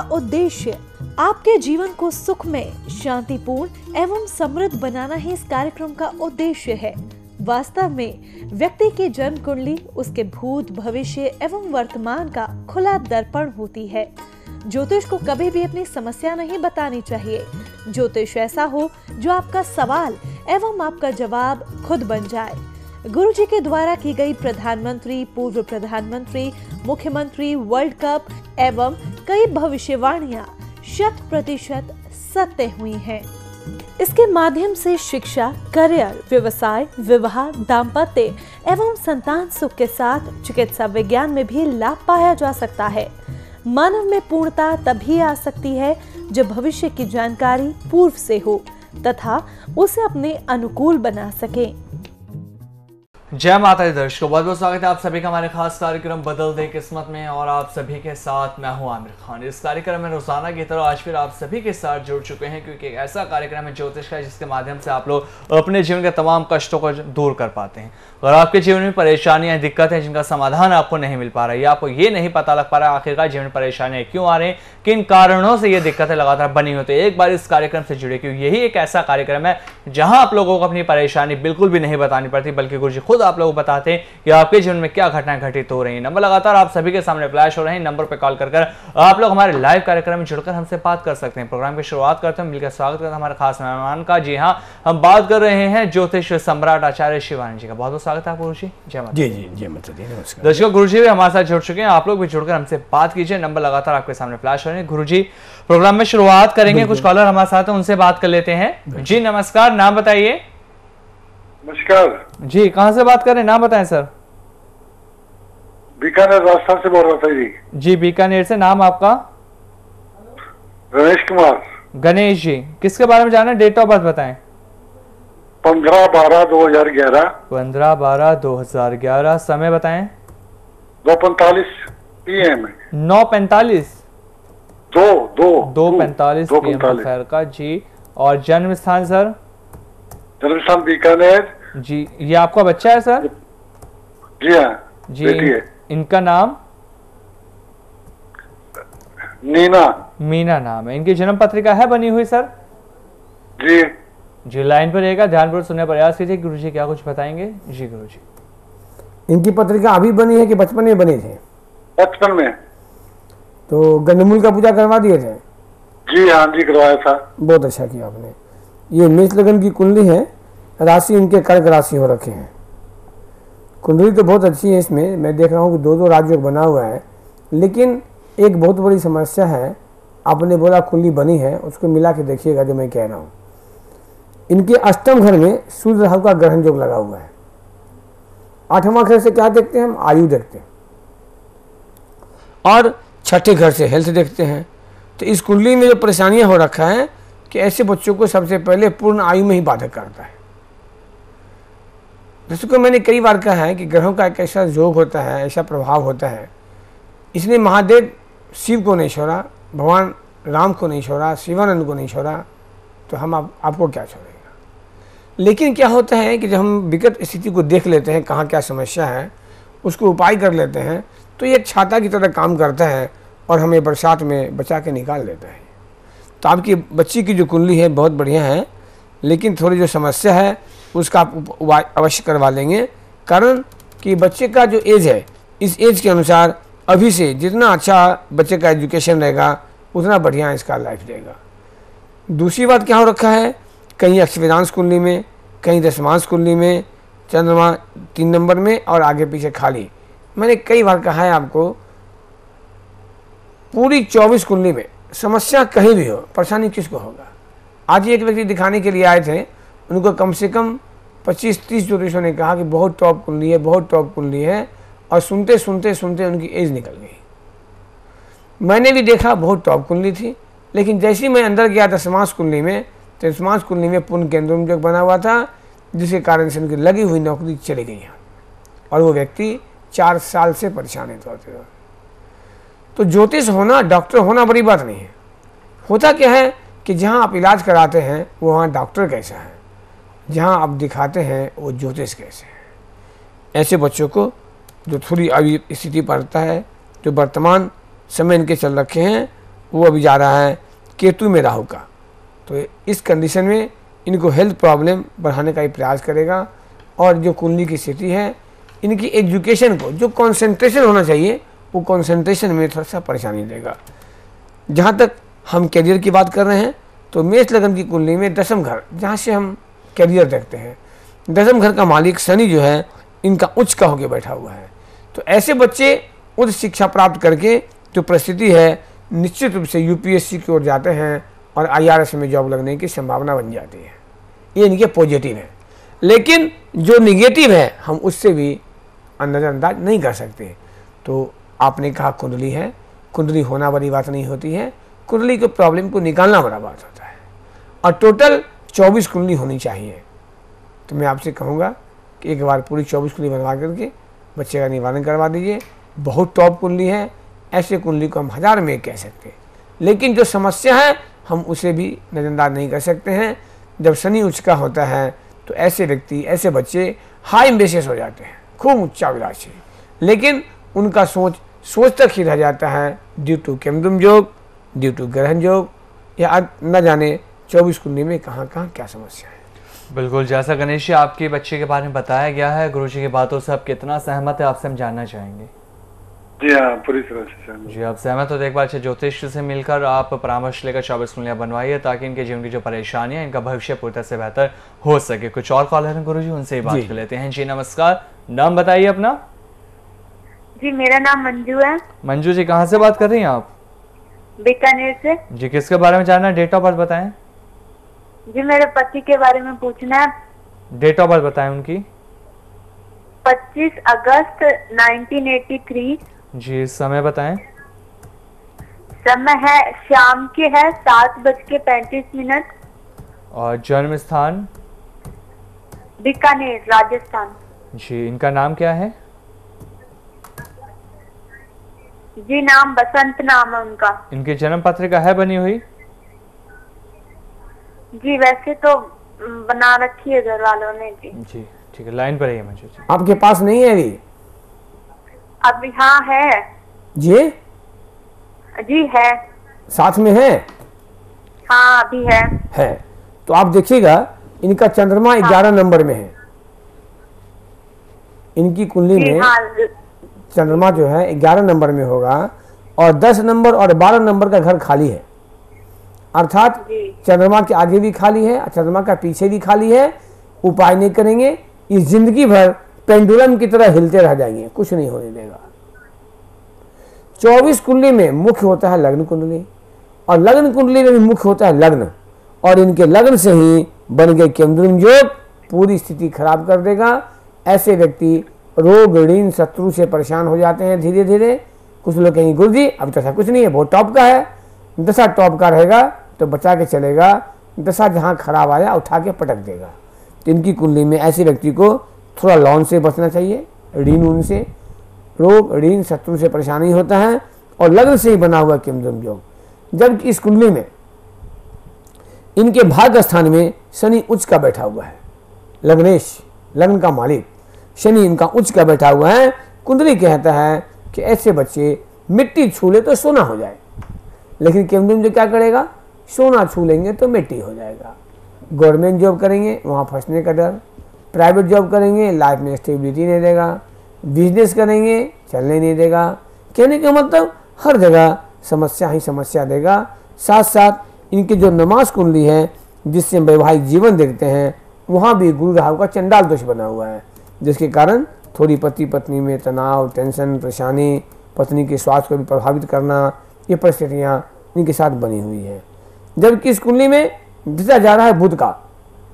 का उद्देश्य आपके जीवन को सुखमय, शांतिपूर्ण एवं समृद्ध बनाना ही इस कार्यक्रम का उद्देश्य है। वास्तव में व्यक्ति की जन्म कुंडली, उसके भूत, भविष्य एवं वर्तमान का खुला दर्पण होती है। ज्योतिष को कभी भी अपनी समस्या नहीं बतानी चाहिए। ज्योतिष ऐसा हो जो आपका सवाल एवं आपका जवाब खुद बन जाए। गुरु जी के द्वारा की गई प्रधानमंत्री, पूर्व प्रधानमंत्री, मुख्यमंत्री, वर्ल्ड कप एवं कई भविष्यवाणियाँ शत प्रतिशत सत्य हुई हैं। इसके माध्यम से शिक्षा, करियर, व्यवसाय विवाह दाम्पत्य एवं संतान सुख के साथ चिकित्सा विज्ञान में भी लाभ पाया जा सकता है मानव में पूर्णता तभी आ सकती है जब भविष्य की जानकारी पूर्व से हो तथा उसे अपने अनुकूल बना सके जय माता दी दर्शकों, बहुत बहुत स्वागत है आप सभी का हमारे खास कार्यक्रम बदल दे किस्मत में और आप सभी के साथ मैं हूँ आमिर खान। इस कार्यक्रम में रोज़ाना की तरह आज फिर आप सभी के साथ जुड़ चुके हैं क्योंकि एक ऐसा कार्यक्रम है ज्योतिष का जिसके माध्यम से आप लोग अपने जीवन के तमाम कष्टों को दूर कर पाते हैं। और आपके जीवन में परेशानियाँ है जिनका समाधान आपको नहीं मिल पा रहा है आपको ये नहीं पता लग पा रहा है आखिरकार जीवन में परेशानियाँ क्यों आ रही हैं, किन कारणों से ये दिक्कतें लगातार बनी होती है, एक बार इस कार्यक्रम से जुड़े, क्योंकि यही एक ऐसा कार्यक्रम है जहाँ आप लोगों को अपनी परेशानी बिल्कुल भी नहीं बतानी पड़ती, बल्कि गुरु जी खुद आप लोगों को बताते हैं कि आपके जीवन में क्या घटनाएँ घटित हो रही है। नंबर लगातार आप सभी के सामने फ्लैश हो रहे हैं नंबर पर कॉल कर आप लोग हमारे लाइव कार्यक्रम में जुड़कर हमसे बात कर सकते हैं। प्रोग्राम की शुरुआत करते हैं मिलकर स्वागत करते हैं हमारे खास मेहमान का। जी हाँ हम बात कर रहे हैं ज्योतिष सम्राट आचार्य शिवानी जी का। बहुत बहुत स्वागत है गुरु जी। जय माता जी जी जय माता नमस्कार। दर्शकों गुरु जी भी हमारे साथ जुड़ चुके हैं। आप लोग भी जुड़कर हमसे बात कीजिए। नंबर लगातार आपके सामने फ्लैश हो रहे हैं। गुरु जी प्रोग्राम में शुरुआत करेंगे। कुछ कॉलर हमारे साथ हैं उनसे बात कर लेते हैं। जी नमस्कार। नाम बताइए। नमस्कार। जी कहाँ से बात कर रहे हैं? नाम बताएँ सर। बीकानेर राजस्थान से बोल रहा था जी। जी बीकानेर से नाम आपका? रमेश कुमार। गणेश जी किसके बारे में जाना डेट ऑफ़ बर्थ बताएँ। पंद्रह बारह दो हज़ार ग्यारह। पंद्रह बारह दो हज़ार ग्यारह समय बताएँ। दो पैंतालीस पी एम नौ पैंतालीस। दो दो दो। पैंतालीस पी खैर का जी। और जन्म स्थान सर? जन्म स्थान बीकानेर। जी ये आपका बच्चा है सर? जी हाँ। जी बेटी है। इनका नाम? नीना मीना नाम है। इनकी जन्म पत्रिका है बनी हुई सर? जी। जी लाइन पर रहेगा ध्यान ध्यानपूर्वक सुनने का प्रयास कीजिए। गुरु जी क्या कुछ बताएँगे? जी गुरु जी इनकी पत्रिका अभी बनी है कि बचपन में बनी थी? बचपन में। तो गंडमूल का पूजा करवा दिए थे? जी हाँ जी करवाया था। बहुत अच्छा किया आपने। ये मेष लगन की कुंडली है? राशि इनके कर्क राशि हो रखे हैं। कुंडली तो बहुत अच्छी है इसमें, मैं देख रहा हूँ कि दो दो राजयोग बना हुआ है, लेकिन एक बहुत बड़ी समस्या है, आपने बोला कुंडली बनी है, उसको मिला के देखिएगा जो मैं कह रहा हूँ। इनके अष्टम घर में सूर्य राहु का ग्रहण योग लगा हुआ है। आठवां घर से क्या देखते हैं हम? आयु देखते हैं। और छठे घर से हेल्थ देखते हैं। तो इस कुंडली में जो परेशानियाँ हो रखा है कि ऐसे बच्चों को सबसे पहले पूर्ण आयु में ही बाधक करता है। जैसे को मैंने कई बार कहा है कि ग्रहों का एक ऐसा योग होता है ऐसा प्रभाव होता है। इसलिए महादेव शिव को नहीं छोड़ा भगवान राम को नहीं छोड़ा शिवानंद को नहीं छोड़ा तो हम आप, आपको क्या छोड़ेगा? लेकिन क्या होता है कि जब हम विकट स्थिति को देख लेते हैं कहाँ क्या समस्या है उसको उपाय कर लेते हैं तो ये छाता की तरह काम करता है और हमें बरसात में बचा के निकाल देता है। तो आपकी बच्ची की जो कुंडली है बहुत बढ़िया है लेकिन थोड़ी जो समस्या है उसका आप अवश्य करवा लेंगे। कारण कि बच्चे का जो एज है, इस एज के अनुसार अभी से जितना अच्छा बच्चे का एजुकेशन रहेगा, उतना बढ़िया इसका लाइफ रहेगा। दूसरी बात क्या हो रखा है? कहीं अक्षवेदांश कुंडली में, कहीं दशमांश कुंडली में, चंद्रमा तीन नंबर में और आगे पीछे खाली। मैंने कई बार कहा है आपको, पूरी चौबीस कुंडली में, समस्या कहीं भी हो, परेशानी किसको होगा? आज ही एक व्यक्ति दिखाने के लिए आए थे उनको कम से कम 25-30 ज्योतिषों ने कहा कि बहुत टॉप कुंडली है, बहुत टॉप कुंडली है, और सुनते सुनते सुनते उनकी एज निकल गई। मैंने भी देखा, बहुत टॉप कुंडली थी, लेकिन जैसे ही मैं अंदर गया था समाज कुंडली में तो समाज कुंडली में पुण्य केंद्र उनके बना हुआ था, जिसके कारण से उनकी लगी हुई नौकरी चली गई और वो व्यक्ति चार साल से परेशानित होते रहे तो ज्योतिष होना, डॉक्टर होना बड़ी बात नहीं है। होता क्या है कि जहाँ आप इलाज कराते हैं, वहाँ डॉक्टर कैसा है? जहाँ आप दिखाते हैं, वो ज्योतिष कैसे है? ऐसे बच्चों को जो थोड़ी अभी स्थिति पड़ता है, जो वर्तमान समय इनके चल रखे हैं, वो अभी जा रहा है, केतु में राहु का। तो इस कंडीशन में इनको हेल्थ प्रॉब्लम बढ़ाने का ही प्रयास करेगा और जो कुंडली की स्थिति है, इनकी एजुकेशन को, जो कंसंट्रेशन होना चाहिए, वो कंसंट्रेशन में थोड़ा सा परेशानी देगा। जहाँ तक हम करियर की बात कर रहे हैं तो मेष लगन की कुंडली में दसम घर, जहाँ से हम करियर देखते हैं। दसम घर का मालिक शनि जो है, इनका उच्च का होकर बैठा हुआ है। तो ऐसे बच्चे उच्च शिक्षा प्राप्त करके जो परिस्थिति है, निश्चित रूप से यूपीएससी की ओर जाते हैं और आईआरएस में जॉब लगने की संभावना बन जाती है। ये इनके पॉजिटिव है। लेकिन जो निगेटिव है, हम उससे भी नज़रअंदाज नहीं कर सकते। तो आपने कहा कुंडली है। कुंडली होना बड़ी बात नहीं होती है। कुंडली के प्रॉब्लम को निकालना बड़ा बात होता है। और टोटल 24 कुंडली होनी चाहिए। तो मैं आपसे कहूँगा कि एक बार पूरी 24 कुंडली बनवा करके बच्चे का निवारण करवा दीजिए। बहुत टॉप कुंडली है, ऐसे कुंडली को हम हज़ार में कह सकते हैं। लेकिन जो समस्या है, हम उसे भी नज़रअंदाज नहीं कर सकते हैं। जब शनि उच्च का होता है तो ऐसे व्यक्ति, ऐसे बच्चे हाई एम्बिशियस हो जाते हैं, खूब उच्चाभिलाषी लेकिन उनका सोच सोच तक ही रह जाता है ड्यू टू केमदुम योग ड्यू टू ग्रहण योग, या न जाने चौबीस कुंडली में कहाँ कहाँ क्या समस्या है? बिल्कुल जैसा गणेश जी आपके बच्चे के बारे में बताया गया है गुरु जी की बातों से आप कितना सहमत है आपसे हम जानना चाहेंगे। जी हाँ पूरी तरह से सहमत जी आप सहमत हो? तो एक बार अच्छे ज्योतिष से मिलकर आप परामर्श लेकर चौबीस कुंडलियाँ बनवाइए ताकि इनके जीवन की जो परेशानियाँ इनका भविष्य पूरी तरह से बेहतर हो सके। कुछ और कॉलर हैं गुरु जी उनसे ही बात कर लेते हैं। जी नमस्कार। नाम बताइए अपना। जी मेरा नाम मंजू है। मंजू जी कहाँ से बात कर रही हैं आप? बीकानेर से। जी किसके बारे में जानना है? डेट ऑफ़ बर्थ बताएँ। जी मेरे पति के बारे में पूछना है। डेट ऑफ़ बर्थ बताएँ उनकी। 25 अगस्त 1983 जी समय बताएँ। समय है शाम के है सात बज के पैंतीस मिनट। और जन्म स्थान? बीकानेर राजस्थान। जी इनका नाम क्या है? जी नाम बसंत नाम है उनका। इनकी जन्म पत्रिका है बनी हुई? जी वैसे तो बना रखी है घर वालों ने जी। जी ठीक है लाइन पर रहिए मंजू जी। आपके पास नहीं है अभी? अब हाँ है। जी? जी है। साथ में है? हाँ अभी है। है। तो आप देखिएगा इनका चंद्रमा ग्यारह हाँ। नंबर में है। इनकी कुंडली में हाँ। चंद्रमा जो है ग्यारह नंबर में होगा और दस नंबर और बारह नंबर का घर खाली है। अर्थात चंद्रमा के आगे भी खाली है चंद्रमा का पीछे भी खाली है उपाय नहीं करेंगे इस ज़िंदगी भर पेंडुलम की तरह हिलते रह जाएँगे कुछ नहीं होने देगा। चौबीस कुंडली में मुख्य होता है लग्न कुंडली और लग्न कुंडली में भी मुख्य होता है लग्न और इनके लग्न से ही बन गए केंद्रुम योग पूरी स्थिति खराब कर देगा। ऐसे व्यक्ति रोग ऋण शत्रु से परेशान हो जाते हैं धीरे धीरे कुछ लोग कहेंगे गुरु जी अब तो ऐसा कुछ नहीं है बहुत टॉप का है। दशा टॉप का रहेगा तो बचा के चलेगा दशा जहाँ खराब आया, उठा के पटक देगा। तो इनकी कुंडली में ऐसे व्यक्ति को थोड़ा लॉन से बचना चाहिए, ऋण उन से। रोग, ऋण शत्रु से परेशानी होता है, और लग्न से ही बना हुआ किमदम योग। जबकि इस कुंडली में, इनके भाग्य स्थान में शनि उच्च का बैठा हुआ है। लग्नेश, लग्न का मालिक, शनि इनका उच्च का बैठा हुआ है। कुंडली कहता है कि ऐसे बच्चे मिट्टी छू ले तो सोना हो जाए। लेकिन केमदम जो क्या करेगा? सोना छू लेंगे तो मिट्टी हो जाएगा। गवर्नमेंट जॉब करेंगे, वहाँ फंसने का डर। प्राइवेट जॉब करेंगे, लाइफ में स्टेबिलिटी नहीं देगा बिज़नेस करेंगे, चलने नहीं देगा। कहने का मतलब हर जगह समस्या ही समस्या देगा। साथ साथ इनकी जो नमाज़ कुंडली है, जिससे वैवाहिक जीवन देखते हैं, वहाँ भी गुरु राहु का चंडाल दोष बना हुआ है। जिसके कारण थोड़ी पति पत्नी में तनाव, टेंशन, परेशानी, पत्नी के स्वास्थ्य को भी प्रभावित करना, ये परिस्थितियाँ इनके साथ बनी हुई है। जबकि इस कुंडली में दिशा जा रहा है बुध का।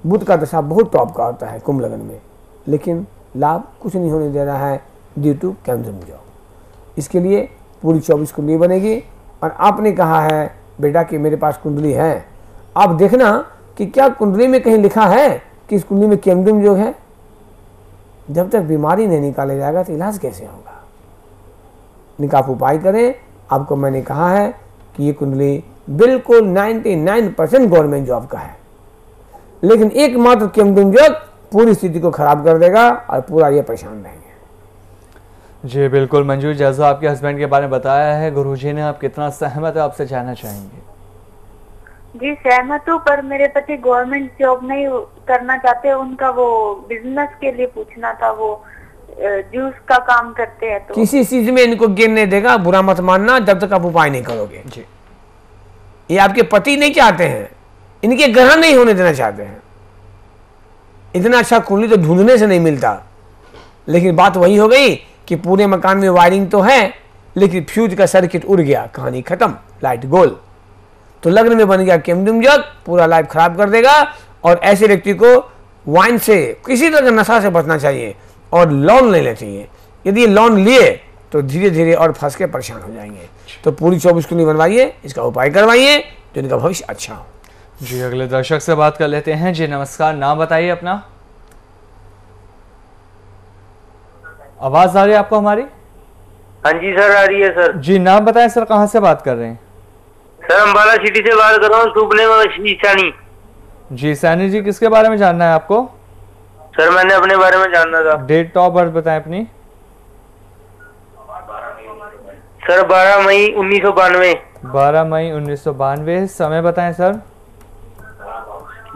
बुध का दशा बहुत टॉप का होता है कुंभ लगन में। लेकिन लाभ कुछ नहीं होने दे रहा है ड्यू टू कैंसर जॉब इसके लिए पूरी चौबीस कुंडली बनेगी और आपने कहा है, बेटा कि मेरे पास कुंडली है। आप देखना कि क्या कुंडली में कहीं लिखा है कि इस कुंडली में केमदम योग है? जब तक बीमारी नहीं निकाले जाएगा तो इलाज कैसे होगा? आप उपाय करें। आपको मैंने कहा है कि ये कुंडली बिल्कुल 99 परसेंट गवर्नमेंट जॉब का है। लेकिन एकमात्र केमदम योग पूरी स्थिति को खराब कर देगा और पूरा ये परेशान रहेंगे। जी बिल्कुल मंजूर जैसा आपके हस्बैंड के बारे में बताया है गुरुजी ने आप कितना सहमत है आपसे जानना चाहेंगे? जी सहमत हूँ पर मेरे पति गवर्नमेंट जॉब नहीं करना चाहते उनका वो बिज़नेस के लिए पूछना था वो जूस का काम करते हैं तो। किसी चीज़ में इनको गिरने देगा बुरा मत मानना जब तक आप उपाय नहीं करोगे। जी। ये आपके पति नहीं चाहते हैं। इनके ग्रहण नहीं होने देना चाहते हैं। इतना अच्छा कुंडली तो ढूँढने से नहीं मिलता। लेकिन बात वही हो गई कि पूरे मकान में वायरिंग तो है, लेकिन फ्यूज का सर्किट उड़ गया। कहानी खत्म। लाइट गोल। तो लग्न में बन गया केमडुम जग, पूरा लाइफ खराब कर देगा, और ऐसे व्यक्ति को वाइन से, किसी तरह का नशा से बचना चाहिए, और लोन ले लेना चाहिए। यदि लोन लिए तो धीरे धीरे और फंस के परेशान हो जाएँगे। तो पूरी चौबीस कुंडली बनवाइए इसका उपाय करवाइए तो इनका भविष्य अच्छा हो। जी अगले दर्शक से बात कर लेते हैं। जी नमस्कार नाम बताइए अपना। आवाज़ आ रही है आपको हमारी? हाँ जी सर आ रही है सर। जी नाम बताएँ सर कहाँ से बात कर रहे हैं? सर अम्बाला सिटी से बात कर रहा हूँ सुपने में ईशानी। जी सैनी जी किसके बारे में जानना है आपको? सर मैंने अपने बारे में जानना था। डेट ऑफ़ बर्थ बताएँ अपनी। सर बारह मई उन्नीस सौ बानवे। 12 मई उन्नीस सौ बानवे। समय बताएँ सर।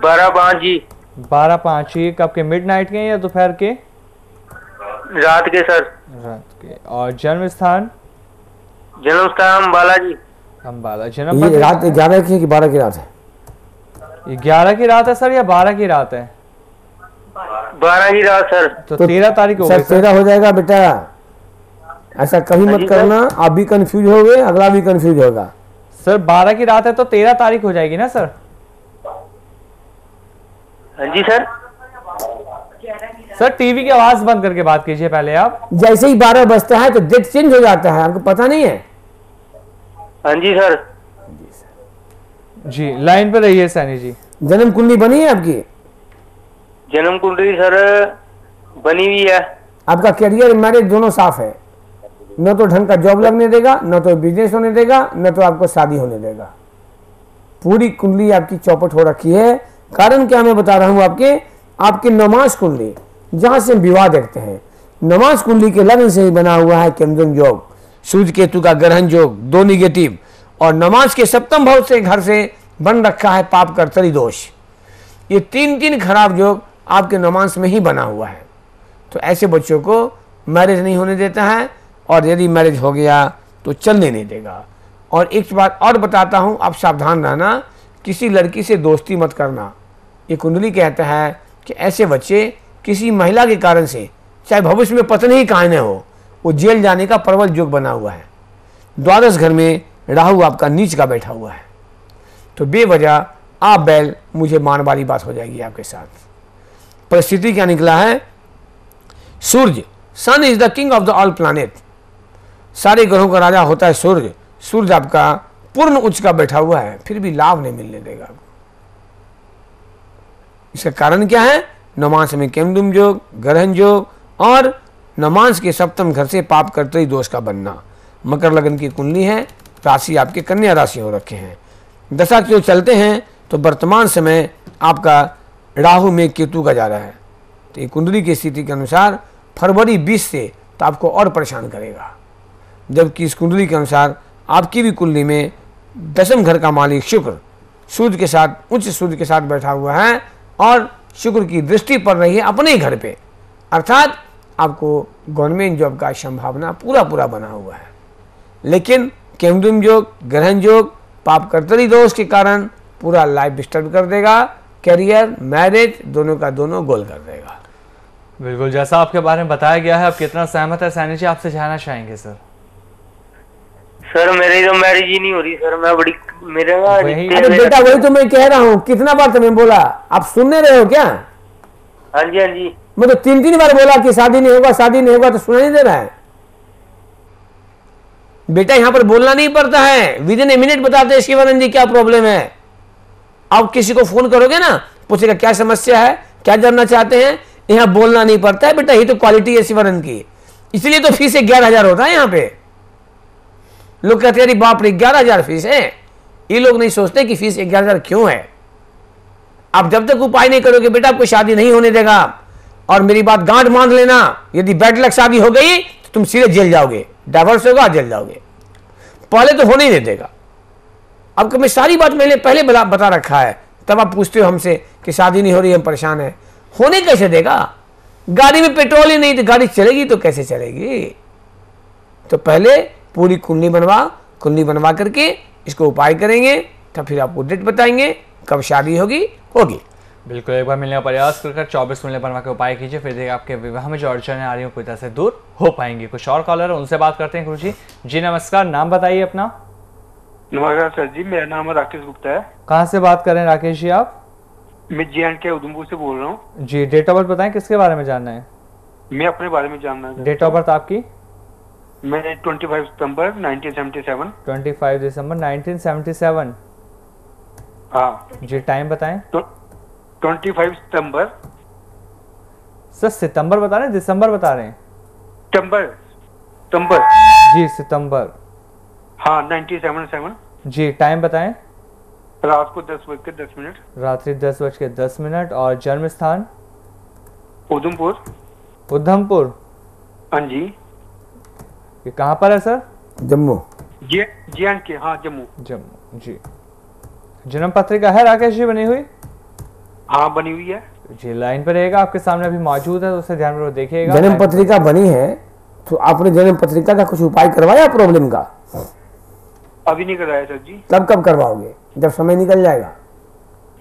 बारह पाँच जी। बारह पाँच ये कब के? मिड नाइट के या दोपहर के? रात के सर। रात के। और जन्म स्थान? जन्म स्थान अम्बाला जी अम्बाला जन्म ये रात ग्यारह की है कि बारह की रात है? ग्यारह की रात है सर या बारह की रात है? बारह की रात सर। तो तो तेरह तारीख हो सर। तेरह हो जाएगा बेटा। ऐसा कभी मत करना आप भी कंफ्यूज हो गए अगला भी कंफ्यूज होगा। सर बारह की रात है तो तेरह तारीख हो जाएगी ना सर? हाँ जी सर। सर टीवी की आवाज़ बंद करके बात कीजिए पहले आप। जैसे ही बारह बजता है तो डेट चेंज हो जाता है आपको पता नहीं है। हाँ जी सर। जी लाइन पे रहिए सैनी जी। जन्म कुंडली बनी है आपकी? जन्म कुंडली सर बनी हुई है। आपका करियर मैरिज दोनों साफ़ है। न तो ढंग का जॉब लगने देगा, न तो बिज़नेस होने देगा, न तो आपको शादी होने देगा। पूरी कुंडली आपकी चौपट हो रखी है। कारण क्या मैं बता रहा हूँ आपके? आपकी नमाज़ कुंडली, जहाँ से विवाह देखते हैं। नमाज़ कुंडली के लग्न से ही बना हुआ है केंद्रम योग सूर्य केतु का ग्रहण योग दो निगेटिव, और नमाज़ के सप्तम भाव से घर से बन रखा है पाप कर्तरी दोष। ये तीन तीन खराब योग आपके नमाज़ में ही बना हुआ है। तो ऐसे बच्चों को मैरिज नहीं होने देता है और यदि मैरिज हो गया तो चलने नहीं देगा। और एक बात और बताता हूँ, आप सावधान रहना, किसी लड़की से दोस्ती मत करना। ये कुंडली कहता है कि ऐसे बच्चे किसी महिला के कारण से, चाहे भविष्य में पत्नी ही कहाँ हो, वो जेल जाने का प्रबल योग बना हुआ है। द्वादश घर में राहु आपका नीच का बैठा हुआ है। तो बेवजह आप बैल, मुझे मान वाली बात हो जाएगी आपके साथ। परिस्थिति क्या निकला है? सूर्य sun is the king of the all planet सारे ग्रहों का राजा होता है सूर्य। सूर्य आपका पूर्ण उच्च का बैठा हुआ है, फिर भी लाभ नहीं मिलने देगा आपको। इसका कारण क्या है? नमाज़ में केमडुम योग ग्रहण योग और नमाज़ के सप्तम घर से पाप करते ही दोष का बनना। मकर लगन की कुंडली है, राशि आपके कन्या राशि हो रखे हैं। दशा जो चलते हैं तो वर्तमान समय आपका राहु में केतु का जा रहा है। तो ये कुंडली की स्थिति के अनुसार फरवरी 20 से तो आपको और परेशान करेगा। जबकि इस कुंडली के अनुसार आपकी भी कुंडली में दसम घर का मालिक शुक्र, सूर्य के साथ, उच्च सूर्य के साथ बैठा हुआ है और शुक्र की दृष्टि पड़ रही है अपने ही घर पे। अर्थात आपको गवर्नमेंट जॉब का संभावना पूरा पूरा बना हुआ है। लेकिन केमदुम योग, ग्रहण योग, पाप कर्तरी दोष के कारण पूरा लाइफ डिस्टर्ब कर देगा करियर मैरिज दोनों का दोनों गोल कर देगा। बिल्कुल, जैसा आपके बारे में बताया गया है, आप कितना सहमत है? सैनी जी, आपसे जानना चाहेंगे, सर। सर मेरी तो मैरिज ही नहीं हो रही सर मैं बड़ी मेरे अरे बेटा वही तो मैं कह रहा हूँ कितना बार तुम्हें बोला? आप सुनने रहे हो क्या? हाँ जी हाँ जी। मैं तो तीन तीन बार बोला कि शादी नहीं होगा शादी नहीं होगा तो सुना नहीं दे रहा है। बेटा यहाँ पर बोलना नहीं पड़ता है। विद इन ए मिनट बताते हैं शिवानंद जी क्या प्रॉब्लम है? आप किसी को फ़ोन करोगे ना पूछेगा क्या समस्या है? क्या जानना चाहते हैं? यहाँ बोलना नहीं पड़ता है बेटा ये तो क्वालिटी है शिवानंद की। इसलिए तो फ़ीस ग्यारह हज़ार होता है यहाँ पे। लोग कहते हैं, अरे बाप रे, ग्यारह हज़ार फ़ीस है। ये लोग नहीं सोचते कि फ़ीस ग्यारह हज़ार क्यों है। आप जब तक उपाय नहीं करोगे, बेटा, आपको शादी नहीं होने देगा। और मेरी बात गांठ बाँध लेना, यदि बैड लक शादी हो गई तो तुम सीधे जेल जाओगे डाइवर्स होगा, जेल जाओगे। पहले तो होने ही नहीं देगा। अब मैं सारी बात मैंने पहले बता रखा है। तब आप पूछते हो हमसे कि शादी नहीं हो रही, हम परेशान है। होने कैसे देगा? गाड़ी में पेट्रोल ही नहीं तो गाड़ी चलेगी तो कैसे चलेगी? तो पहले पूरी कुंडली बनवा कुंडली बनवा करके इसको उपाय करेंगे तब फिर आपको डेट बताएँगे कब शादी होगी होगी। बिल्कुल एक बार मिलने का प्रयास कर चौबीस मिलने बनवा के उपाय कीजिए फिर देखिए आपके विवाह में जो अड़चने आ रही हो पिता से दूर हो पाएँगे। कुछ और कॉलर है उनसे बात करते हैं गुरु जी जी नमस्कार नाम बताइए अपना। नमस्कार सर जी मेरा नाम राकेश गुप्ता है। कहाँ से बात कर रहे हैं राकेश जी आप? मैं जे एंड के उधमपुर से बोल रहा हूँ। जी डेट ऑफ़ बर्थ बताएँ किसके बारे में जानना है? मैं अपने बारे में जानना है डेट ऑफ़ बर्थ आपकी? मैं 25 सितंबर 1977 25 दिसंबर 1977 हाँ। जी टाइम बताएँ। ट्वेंटी फाइव सितंबर। सर सितंबर बता रहे हैं दिसंबर बता रहे हैं? सितंबर। सितंबर। जी सितंबर। हाँ 1977 जी टाइम बताएँ। रात को दस बज के दस मिनट। रात्रि दस बज के दस मिनट और जन्म स्थान? उधमपुर। उधमपुर। हाँ जी। ये कहाँ पर है sir? Jammu. J J and K हाँ जम्मू। जम्मू जी। जन्म पत्रिका है राकेश जी बनी हुई? हाँ बनी हुई है। जी लाइन पर रहेगा आपके सामने अभी मौजूद है तो उसे ध्यान में देखिएगा जन्म पत्रिका बनी है तो आपने जन्म पत्रिका का कुछ उपाय करवाया प्रॉब्लम का? अभी नहीं कराया सर जी। तब कब करवाओगे? जब समय निकल जाएगा।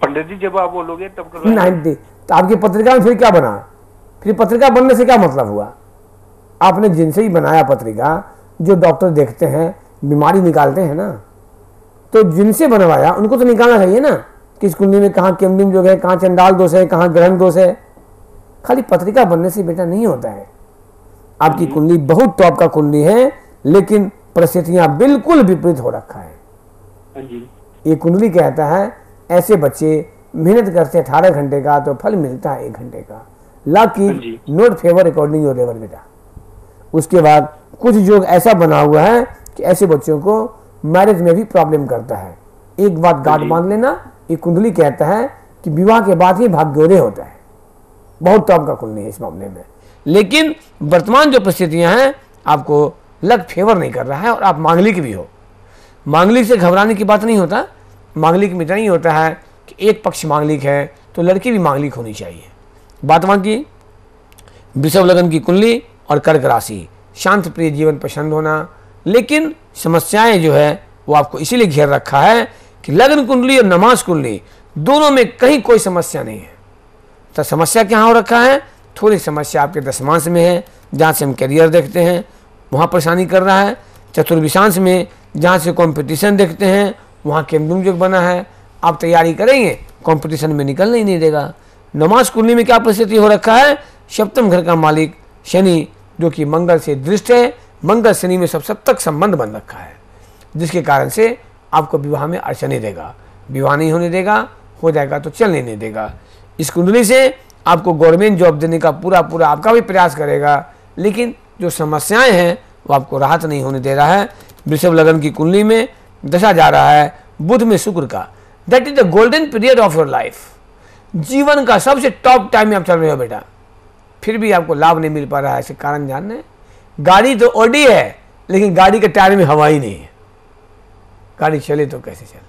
पंडित जी जब आप बोलोगे तब करवाएँगे। नाइन्टी तो आपकी पत्रिका में फिर क्या बना? फिर पत्रिका बनने से क्या मतलब हुआ? आपने जिनसे ही बनाया पत्रिका जो डॉक्टर देखते हैं बीमारी निकालते हैं ना तो जिनसे बनवाया उनको तो निकालना चाहिए ना किस कुंडली में कहाँ केमडिम योग है कहाँ चंडाल दोष है कहाँ ग्रहण दोष है। खाली पत्रिका बनने से बेटा नहीं होता है। आपकी कुंडली बहुत टॉप का कुंडली है लेकिन परिस्थितियाँ बिल्कुल विपरीत हो रखा है। हाँ ये कुंडली कहता है ऐसे बच्चे मेहनत करते हैं अठारह घंटे का तो फल मिलता है एक घंटे का। Lucky note favour according your level बेटा। उसके बाद कुछ योग ऐसा बना हुआ है कि ऐसे बच्चों को मैरिज में भी प्रॉब्लम करता है। एक बात गांठ बाँध लेना ये कुंडली कहता है कि विवाह के बाद ही भाग्योदय होता है। बहुत टॉप का कुंडली है इस मामले में। लेकिन वर्तमान जो परिस्थितियाँ हैं आपको लक फेवर नहीं कर रहा है और आप मांगलिक भी हो। मांगलिक से घबराने की बात नहीं होता। मांगलिक में इतना ही होता है कि एक पक्ष मांगलिक है तो लड़की भी मांगलिक होनी चाहिए। बात वहाँ की वृषभ लगन की कुंडली और कर्क राशि। शांत प्रिय जीवन पसंद होना। लेकिन समस्याएँ जो है, वो आपको इसीलिए घेर रखा है कि लग्न कुंडली और नमाज़ कुंडली दोनों में कहीं कोई समस्या नहीं है। तो समस्या क्या हो रखा है? थोड़ी समस्या आपके दशमांश में है, जहाँ से हम करियर देखते हैं, वहाँ परेशानी कर रहा है। चतुर्विशांश में, जहाँ से कंपटीशन देखते हैं, वहाँ केमदुम योग बना है। आप तैयारी करेंगे कंपटीशन में निकलने ही नहीं देगा। नमाज़ कुंडली में क्या परिस्थिति हो रखा है? सप्तम घर का मालिक शनि जो कि मंगल से दृष्ट है, मंगल शनि में सब सब तक संबंध बन रखा है, जिसके कारण से आपको विवाह में अड़चने देगा। विवाह नहीं होने देगा, हो जाएगा तो चलने नहीं देगा। इस कुंडली से आपको गवर्नमेंट जॉब देने का पूरा पूरा आपका भी प्रयास करेगा, लेकिन जो समस्याएँ हैं, वो आपको राहत नहीं होने दे रहा है। वृषभ लगन की कुंडली में दशा जा रहा है, बुध में शुक्र का। That is the golden period of your life जीवन का सबसे टॉप टाइम आप चल रहे हो बेटा। फिर भी आपको लाभ नहीं मिल पा रहा है इसके कारण जानना। है गाड़ी तो ओडी है, लेकिन गाड़ी के टायर में हवा ही नहीं है। गाड़ी चले तो कैसे चले?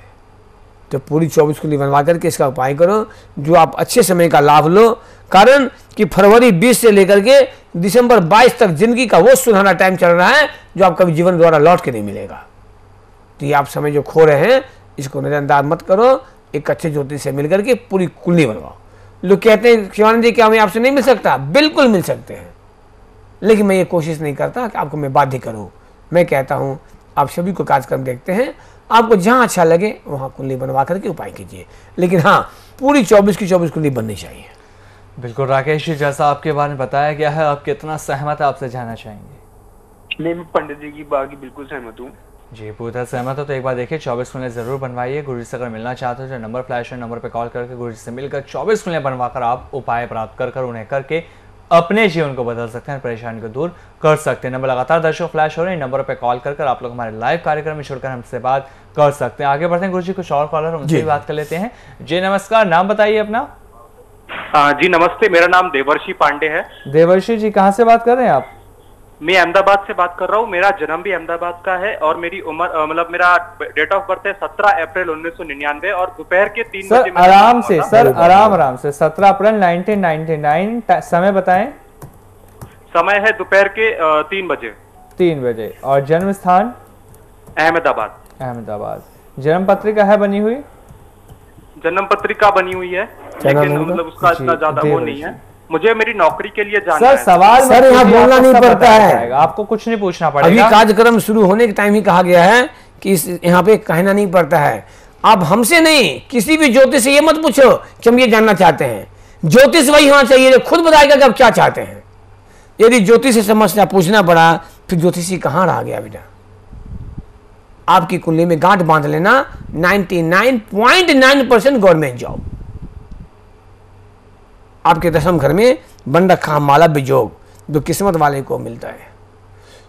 तो पूरी चौबीस कुंडली बनवा करके इसका उपाय करो, जो आप अच्छे समय का लाभ लो। कारण कि फरवरी 20 से लेकर के दिसंबर 22 तक ज़िंदगी का वो सुनहरा टाइम चल रहा है, जो आप कभी जीवन द्वारा लौट के नहीं मिलेगा। तो ये आप समय जो खो रहे हैं, इसको नजरअंदाज मत करो, एक अच्छे ज्योतिष से मिलकर के पूरी कुंडली बनवाओ। लोग कहते हैं शिवानंद जी क्या हमें आपसे नहीं मिल सकता? बिल्कुल मिल सकते हैं। लेकिन मैं ये कोशिश नहीं करता कि आपको मैं बाध्य करूँ। मैं कहता हूँ आप सभी को कार्यक्रम देखते हैं आपको जहाँ अच्छा लगे वहाँ कुंडली बनवा करके उपाय कीजिए। लेकिन हाँ पूरी चौबीस की चौबीस कुंडली बननी चाहिए। बिल्कुल राकेश जी जैसा आपके बारे में बताया गया है आप कितना सहमत है आपसे जाना चाहेंगे? नहीं मैं पंडित जी की बात की बिल्कुल सहमत हूँ। जी पूरा सहमत हो तो एक बार देखिए चौबीस कुंडली ज़रूर बनवाइए। गुरु जी से अगर मिलना चाहते हो तो नंबर फ्लैश है नंबर पे कॉल करके गुरु से मिलकर चौबीस कुंडलियाँ बनवाकर आप उपाय प्राप्त कर कर उन्हें करके अपने जीवन को बदल सकते हैं परेशानी को दूर कर सकते हैं। नंबर लगातार दर्शक फ्लैश हो रहे हैं नंबर पे कॉल कर कर आप लोग हमारे लाइव कार्यक्रम में छोड़कर हमसे बात कर सकते हैं। आगे बढ़ते हैं गुरु जी कुछ और कॉलर उनसे भी बात कर लेते हैं। जी नमस्कार नाम बताइए अपना। हाँ जी नमस्ते मेरा नाम देवर्षि पांडे है। देवर्षि जी कहाँ से बात कर रहे हैं आप? मैं अहमदाबाद से बात कर रहा हूँ। मेरा जन्म भी अहमदाबाद का है और मेरी उम्र मतलब मेरा डेट ऑफ़ बर्थ है सत्रह अप्रैल उन्नीस सौ निन्यानवे और दोपहर के तीन सर बजे आराम से सर आराम आराम से। 17 अप्रैल 1999 टा- समय बताएँ। समय है दोपहर के तीन बजे। तीन बजे। और जन्म स्थान अहमदाबाद। अहमदाबाद। जन्म पत्रिका है बनी हुई? जन्म पत्रिका बनी हुई है लेकिन मतलब उसका इतना ज़्यादा वो नहीं है। मुझे मेरी नौकरी के लिए जानना सर है। सवाल सर, यहाँ बोलना नहीं पड़ता है। आपको कुछ नहीं पूछना पड़ेगा। अभी कार्यक्रम शुरू होने के टाइम ही कहा गया है कि इस यहाँ पे कहना नहीं पड़ता है। आप हमसे नहीं किसी भी ज्योतिष से ये मत पूछो कि हम ये जानना चाहते हैं। ज्योतिष वही होना चाहिए जो खुद बताएगा कि आप क्या चाहते हैं। यदि ज्योतिष से समस्या पूछना पड़ा फिर ज्योतिषी कहाँ रह गया बेटा? आपकी कुंडली में गांठ बाँध लेना 99.9 परसेंट गवर्नमेंट जॉब। आपके दसम घर में बन रखा माला बिजोग जो किस्मत वाले को मिलता है।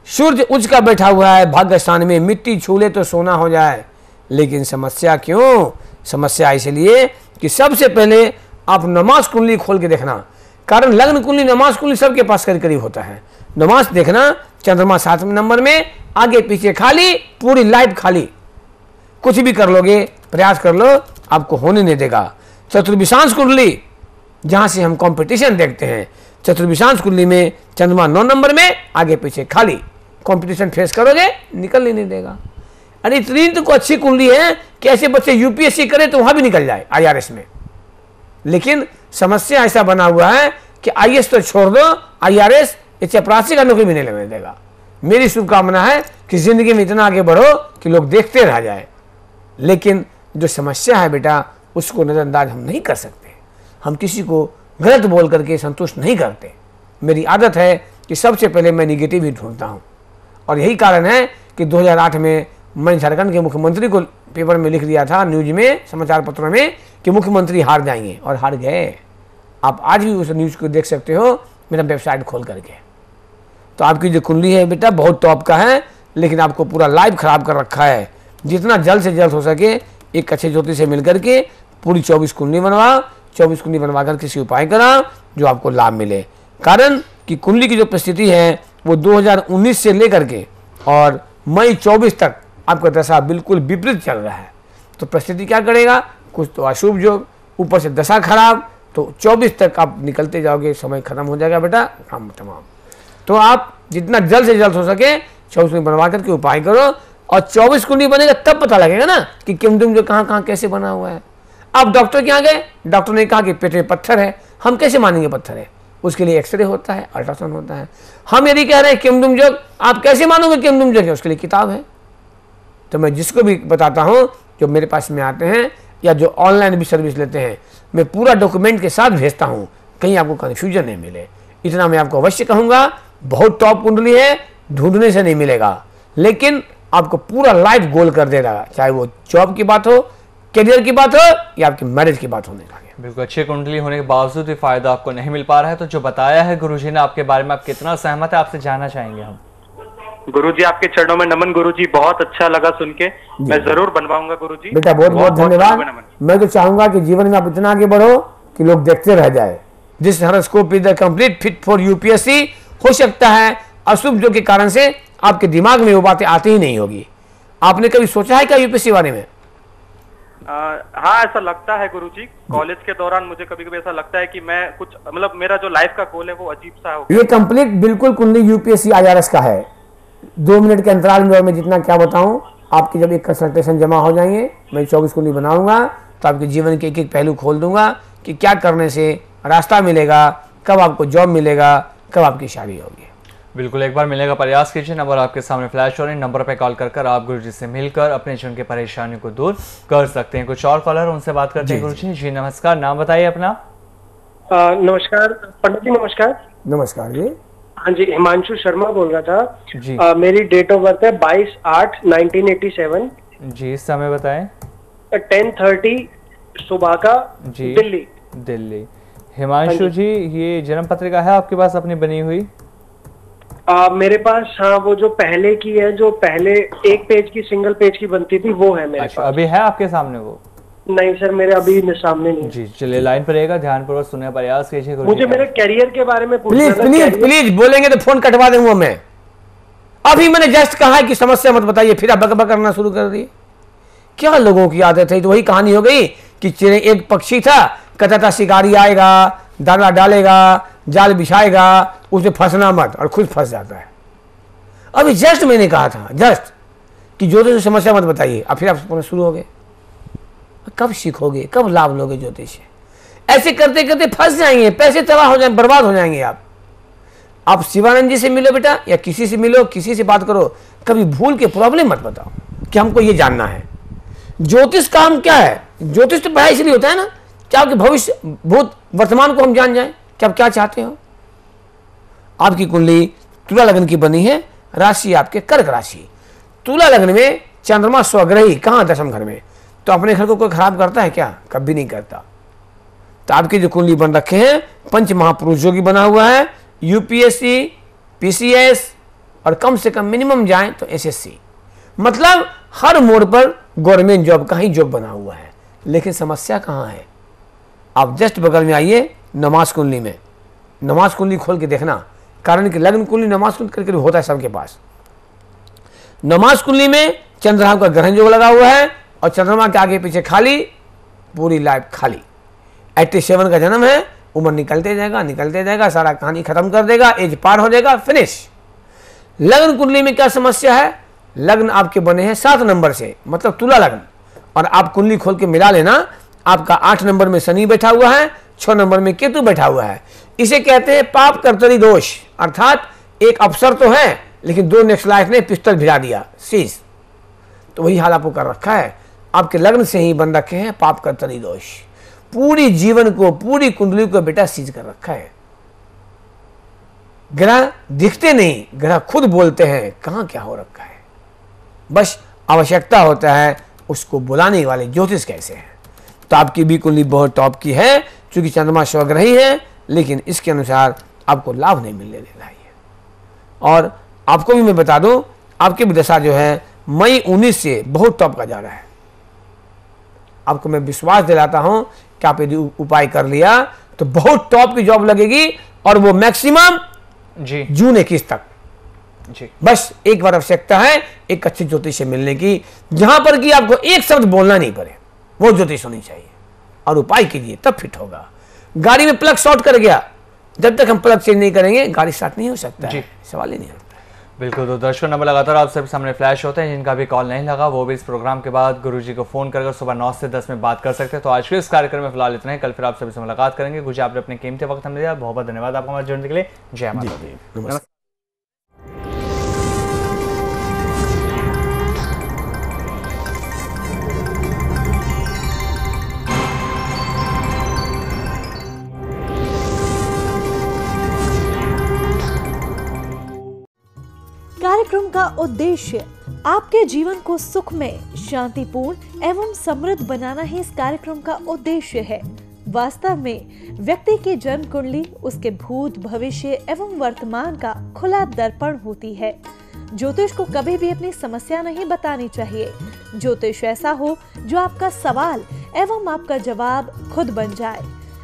सूर्य उच्च का बैठा हुआ है, भाग्य स्थान में मिट्टी छूले तो सोना हो जाए। लेकिन समस्या क्यों? समस्या इसलिए कि सबसे पहले आप नमाज़ कुंडली खोल के देखना। कारण लग्न कुंडली नमाज़ कुंडली सबके पास करीब करीब होता है। नमाज़ देखना, चंद्रमा सातवें नंबर में, आगे पीछे खाली, पूरी लाइफ खाली। कुछ भी कर लोगे, प्रयास कर लो, आपको होने नहीं देगा। चतुर्विशांश कुंडली जहाँ से हम कंपटीशन देखते हैं। चतुर्विशांश कुंडली में चंद्रमा नौ नंबर में, आगे पीछे खाली। कंपटीशन फेस करोगे, निकल ही नहीं देगा। अरे इतनी तो अच्छी कुंडली है कि ऐसे बच्चे यूपीएससी करे तो वहाँ भी निकल जाए आईआरएस में। लेकिन समस्या ऐसा बना हुआ है कि आईएएस तो छोड़ दो आईआरएस ये चपरासी का नौकरी भी नहीं लगने देगा। मेरी शुभकामना है कि ज़िंदगी में इतना आगे बढ़ो कि लोग देखते रह जाए। लेकिन जो समस्या है बेटा, उसको नज़रअंदाज हम नहीं कर सकते। हम किसी को गलत बोल करके संतुष्ट नहीं करते। मेरी आदत है कि सबसे पहले मैं निगेटिव ही ढूंढता हूँ। और यही कारण है कि 2008 में मैं झारखंड के मुख्यमंत्री को पेपर में लिख दिया था न्यूज़ में, समाचार पत्रों में, कि मुख्यमंत्री हार जाएँगे। और हार गए। आप आज भी उस न्यूज़ को देख सकते हो, मेरा वेबसाइट खोल करके। तो आपकी जो कुंडली है बेटा, बहुत टॉप का है, लेकिन आपको पूरा लाइफ खराब कर रखा है। जितना जल्द से जल्द हो सके, एक अच्छे ज्योतिष से मिल करके पूरी चौबीस कुंडली बनवा चौबीस कुंडली बनवा कर किसी उपाय करा, जो आपको लाभ मिले। कारण कि कुंडली की जो परिस्थिति है, वो 2019 से लेकर के और मई 24 तक आपका दशा बिल्कुल विपरीत चल रहा है। तो परिस्थिति क्या करेगा? कुछ तो अशुभ योग ऊपर से दशा खराब तो 24 तक आप निकलते जाओगे, समय खत्म हो जाएगा बेटा, काम तमाम। तो आप जितना जल्द से जल्द हो सके चौबीस कुंडी बनवा करके उपाय करो, और चौबीस कुंडी बनेगा तब पता लगेगा ना कि किमदुम जो कहाँ कहाँ कैसे बना हुआ है। अब डॉक्टर के यहाँ गए? डॉक्टर ने कहा कि पेट में पत्थर है। हम कैसे मानेंगे पत्थर है? उसके लिए एक्सरे होता है, अल्ट्रासाउंड होता है। हम यदि कह रहे हैं किमदुम जोग आप कैसे मानोगे किमदुम जोग है? उसके लिए किताब है। तो मैं जिसको भी बताता हूँ, जो मेरे पास में आते हैं, या जो ऑनलाइन भी सर्विस लेते हैं, मैं पूरा डॉक्यूमेंट के साथ भेजता हूँ। कहीं आपको कन्फ्यूज़न नहीं मिले। इतना मैं आपको अवश्य कहूँगा, बहुत टॉप कुंडली है, ढूँढने से नहीं मिलेगा। लेकिन आपको पूरा लाइफ गोल कर देगा, चाहे वो जॉब की बात हो करियर की बात हो या आपकी मैरिज की बात होने लगे? बिल्कुल अच्छी कुंडली होने के बावजूद भी फ़ायदा आपको नहीं मिल पा रहा है। तो जो बताया है गुरुजी ने आपके बारे में आप कितना सहमत है? आपसे जानना चाहेंगे हम। गुरुजी आपके चरणों में नमन गुरुजी बहुत अच्छा लगा सुन के। मैं ज़रूर बनवाऊँगा गुरुजी। बेटा बहुत बहुत धन्यवाद। मैं तो चाहूँगा कि जीवन में आप इतना आगे बढ़ो कि लोग देखते रह जाए। This horoscope is the complete fit for UPSC हो सकता है अशुभ जो के कारण से आपके दिमाग में वो बातें आती ही नहीं होगी। आपने कभी सोचा है क्या यूपीएससी बारे में? आ, हाँ ऐसा लगता है गुरु जी कॉलेज के दौरान मुझे कभी कभी ऐसा लगता है कि मैं कुछ मतलब मेरा जो लाइफ का गोल है वो अजीब सा हो ये कंप्लीट बिल्कुल कुंडली यूपीएससी आईआरएस का है। दो मिनट के अंतराल में और मैं जितना क्या बताऊँ आपकी जब एक कंसल्टेशन जमा हो जाएँगे मैं चौबीस कुंडली बनाऊँगा तो आपके जीवन के एक एक पहलू खोल दूँगा कि क्या करने से रास्ता मिलेगा कब आपको जॉब मिलेगा कब आपकी शादी होगी। बिल्कुल एक बार मिलने का प्रयास कीजिए। नंबर आपके सामने फ्लैश हो रहे हैं। नंबर पे कॉल कर कर आप गुरुजी से मिलकर अपने जीवन की परेशानियों को दूर कर सकते हैं। कुछ और कॉलर उनसे बात करते हैं गुरुजी। जी। नमस्कार। नाम बताइए अपना। नमस्कार। पंडित जी नमस्कार। नमस्कार जी। हाँ जी हिमांशु शर्मा बोल रहा था। जी। आ, मेरी डेट ऑफ़ बर्थ है बाईस आठ नाइनटीन एटी सेवन। जी समय बताएँ। टेन थर्टी सुबह का जी। दिल्ली। दिल्ली। हिमांशु जी। ये जन्म पत्रिका है आपके पास अपनी बनी हुई? आ, मेरे पास हाँ वो जो पहले की है जो पहले एक पेज की सिंगल पेज की बनती थी वो है मेरे अच्छा पास। अभी है आपके सामने वो? नहीं सर मेरे अभी सामने नहीं जी चलिए लाइन पर रहेगा ध्यानपूर्वक सुनने प्रयास कीजिए मुझे मेरे करियर के बारे में प्लीज़ प्लीज़ प्लीज़ बोलेंगे तो फ़ोन कटवा दूँगा मैं। अभी मैंने जस्ट कहा है कि समस्या मत बताइए फिर आप बकबक करना शुरू कर दिए। क्या लोगों की आदत है? तो वही कहानी हो गई कि चिड़े एक पक्षी था कहता था शिकारी आएगा दाना डालेगा, जाल बिछाएगा उसे फंसना मत और खुद फंस जाता है। अभी जस्ट मैंने कहा था, जस्ट, कि ज्योतिष की समस्या मत बताइए, अब फिर आप शुरू हो गए। कब सीखोगे, कब लाभ लोगे ज्योतिष से? ऐसे करते करते फंस जाएँगे, पैसे तबाह हो जाएँगे बर्बाद हो जाएँगे आप। आप शिवानंद जी से मिलो बेटा, या किसी से मिलो, किसी से बात करो, कभी भूल के प्रॉब्लम मत बताओ, कि हमको ये जानना है। ज्योतिष काम क्या है? ज्योतिष तो पढ़ाई इसलिए होता है ना? कि आपके भविष्य, भूत, वर्तमान को हम जान जाए। कि आप क्या चाहते हो? आपकी कुंडली तुला लग्न की बनी है। राशि आपके कर्क राशि। तुला लग्न में चंद्रमा स्वग्रही, कहाँ दशम घर में? तो अपने घर को कोई खराब करता है क्या? कभी नहीं करता। तो आपकी जो कुंडली बन रखे हैं, पंच महापुरुषों की बना हुआ है यूपीएससी पीसीएस और कम से कम मिनिमम जाए तो एसएससी मतलब हर मोड़ पर गवर्नमेंट जॉब का ही जॉब बना हुआ है। लेकिन समस्या कहाँ है? आप जस्ट बगल में आइए नमाज़ कुंडली में। नमाज़ कुंडली खोल के देखना। कारण कि लग्न कुंडली नमाज़ कुंडली करके होता है सबके पास। नमाज़ कुंडली में चंद्रमा का ग्रहण योग लगा हुआ है और चंद्रमा के आगे पीछे खाली, पूरी लाइफ खाली। एट्टी सेवन का जन्म है, उम्र निकलते जाएगा निकलते जाएगा, सारा कहानी खत्म कर देगा एज पार हो जाएगा फिनिश लग्न कुंडली में क्या समस्या है? लग्न आपके बने हैं सात नंबर से मतलब तुला लग्न। और आप कुंडली खोल के मिला लेना आपका आठ नंबर में शनि बैठा हुआ है, छह नंबर में केतु बैठा हुआ है। इसे कहते हैं पाप कर्तरी दोष। अर्थात एक अवसर तो है, लेकिन दो नेक्स्ट लाइफ ने पिस्टल भिड़ा दिया सीज तो वही हाल आपको कर रखा है। आपके लग्न से ही बन रखे हैं पाप कर्तरी दोष। पूरी जीवन को, पूरी कुंडली को बेटा सीज कर रखा है। ग्रह दिखते नहीं, ग्रह खुद बोलते हैं, कहाँ क्या हो रखा है? बस आवश्यकता होता है उसको बुलाने वाले ज्योतिष कैसे हैं? तो आपकी भी कुंडली बहुत टॉप की है क्योंकि चंद्रमा स्वग्रही है लेकिन इसके अनुसार आपको लाभ नहीं मिलने दे रहा है। और आपको भी मैं बता दूँ आपकी भी दशा जो है मई 19 से बहुत टॉप का जा रहा है। आपको मैं विश्वास दिलाता हूँ कि आप यदि उपाय कर लिया तो बहुत टॉप की जॉब लगेगी और वो मैक्सिमम जी। जून इक्कीस तक। जी। बस एक बार आवश्यकता है एक अच्छे ज्योतिष से मिलने की जहाँ पर कि आपको एक शब्द बोलना नहीं पड़े। वो ज्योतिष होनी चाहिए। और उपाय कीजिए तब फिट होगा। गाड़ी में प्लग शॉर्ट कर गया जब तक हम प्लग चेंज नहीं करेंगे गाड़ी स्टार्ट नहीं हो सकता जी। है सवाल ही नहीं होता। बिल्कुल तो दर्शकों नंबर लगातार आप सबके सामने फ्लैश होते हैं जिनका भी कॉल नहीं लगा वो भी इस प्रोग्राम के बाद गुरुजी को फ़ोन करके सुबह नौ से दस में बात कर सकते हैं तो आज के इस कार्यक्रम में फ़िलहाल इतना ही। कल फिर आप सभी से मुलाकात करेंगे। गुरुजी आपने अपने कीमती वक्त हमें दिया। बहुत बहुत धन्यवाद आपको हमारे जुड़ने के लिए। जय माता दी। कार्यक्रम का उद्देश्य आपके जीवन को सुखमय शांतिपूर्ण एवं समृद्ध बनाना ही इस कार्यक्रम का उद्देश्य है। वास्तव में, व्यक्ति की जन्म कुंडली, उसके भूत, भविष्य एवं वर्तमान का खुला दर्पण होती है। ज्योतिष को कभी भी अपनी समस्या नहीं बतानी चाहिए। ज्योतिष ऐसा हो जो आपका सवाल एवं आपका जवाब खुद बन जाए।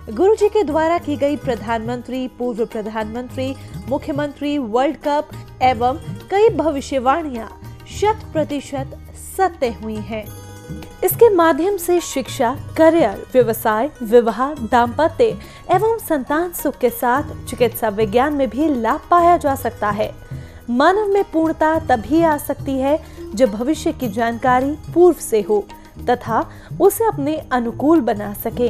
गुरु जी के द्वारा की गई प्रधानमंत्री, पूर्व प्रधानमंत्री, मुख्यमंत्री, वर्ल्ड कप एवं कई भविष्यवाणियाँ शत प्रतिशत सत्य हुई हैं। इसके माध्यम से शिक्षा, करियर, व्यवसाय, विवाह, दाम्पत्य एवं संतान सुख के साथ चिकित्सा विज्ञान में भी लाभ पाया जा सकता है मानव में पूर्णता तभी आ सकती है जब भविष्य की जानकारी पूर्व से हो तथा उसे अपने अनुकूल बना सके